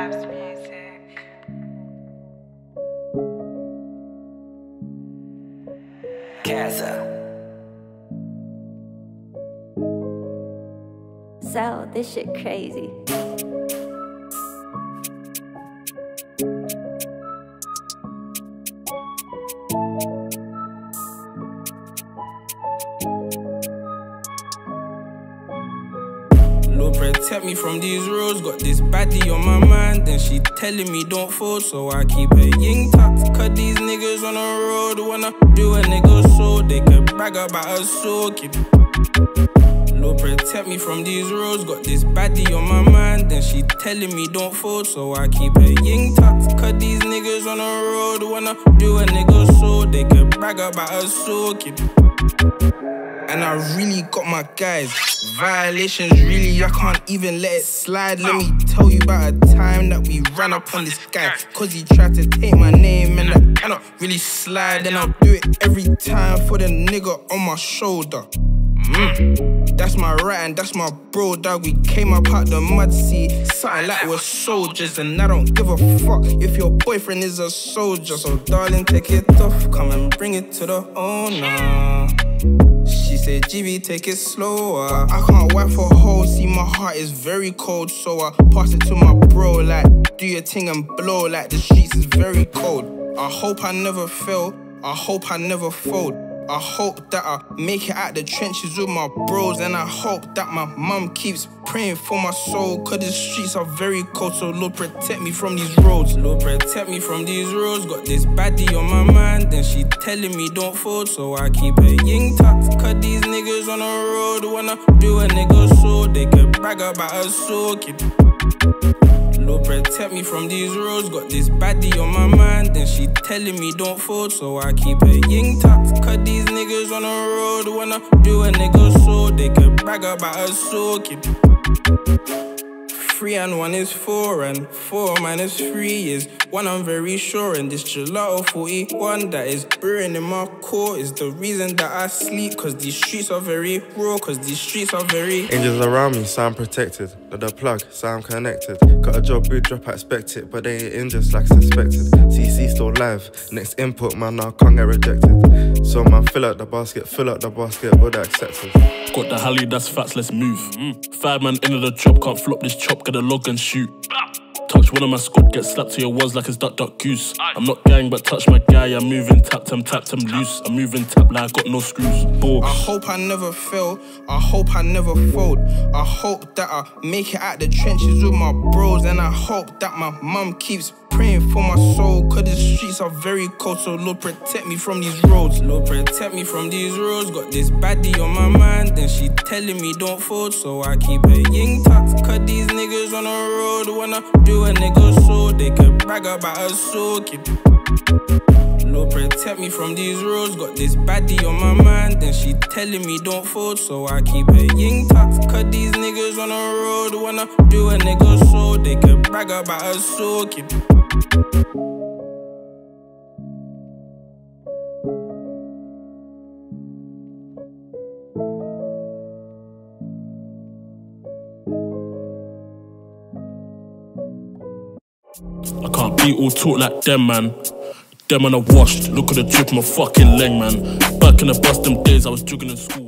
Labs Music. Casa. So, this shit crazy. Protect me from these roads. Got this baddie on my mind, then she telling me don't fall, so I keep a ying tucked. Cut these niggas on the road wanna do a nigga so they can brag about us so keep. Lord protect me from these roads. Got this baddie on my mind, then she telling me don't fall, so I keep a ying tucked. Cut these niggas on the road wanna do a nigga so they can brag about us so keep. And I really got my guys. Violations, really, I can't even let it slide. Let me tell you about a time that we ran up on this guy. Cause he tried to take my name and I cannot really slide. And I'll do it every time for the nigga on my shoulder. Mm. That's my right and that's my bro, dog. We came up out the mud, see, something like we're soldiers. And I don't give a fuck if your boyfriend is a soldier. So, darling, take it off, come and bring it to the owner. She said, GV, take it slower. I can't wait for hoes, see my heart is very cold. So I pass it to my bro, like, do your thing and blow, like the streets is very cold. I hope I never fail, I hope I never fold. I hope that I make it out the trenches with my bros. And I hope that my mum keeps praying for my soul. Cause the streets are very cold. So Lord protect me from these roads. Lord protect me from these roads. Got this baddie on my mind. Telling me don't fall. So I keep a ying tucked. Cut these niggas on the road. Wanna do a nigga so they can brag about us so keep. Lord protect me from these roads. Got this baddie on my mind, then she telling me don't fall, so I keep a ying tucked. Cut these niggas on the road, wanna do a nigga so they can brag about us so keep. Three and one is four, and four minus three is one. I'm very sure, and this gelato 41 that is brewing in my core is the reason that I sleep. Cause these streets are very raw, cause these streets are very. Angels around me, so I'm protected. Not the plug, so I'm connected. Got a job, big drop, I expect it, but they ain't in just like suspected. CC still live, next input, man, I can't get rejected. So man, fill out the basket, fill out the basket, but accepted. Got the Halley, that's facts, let's move. Mm. Five man into the chop, can't flop this chop, get a log and shoot. Touch one of my squad, get slapped to your walls like it's duck duck goose. I'm not gang, but touch my guy, I'm moving tapped, I'm tapped, I'm loose. I'm moving tapped like I got no screws. Ball. I hope I never fail. I hope I never fold. I hope that I make it out the trenches with my bros. And I hope that my mum keeps praying for my soul. Cause the streets are very cold. So Lord protect me from these roads. Lord protect me from these roads. Got this baddie on my mind. Then she telling me don't fold. So I keep a ying tucked. Cut these niggas on the road. Wanna do a nigga so they can brag about us so keep. Lord protect me from these roads. Got this baddie on my mind, then she telling me don't fall, so I keep a ying tucked. Cut these niggas on the road, wanna do a nigga so they can brag about us so keep. I can't be all talk like them, man. Them man are washed. Look at the drip, my fucking leg, man. Back in the bus, them days I was jogging in school.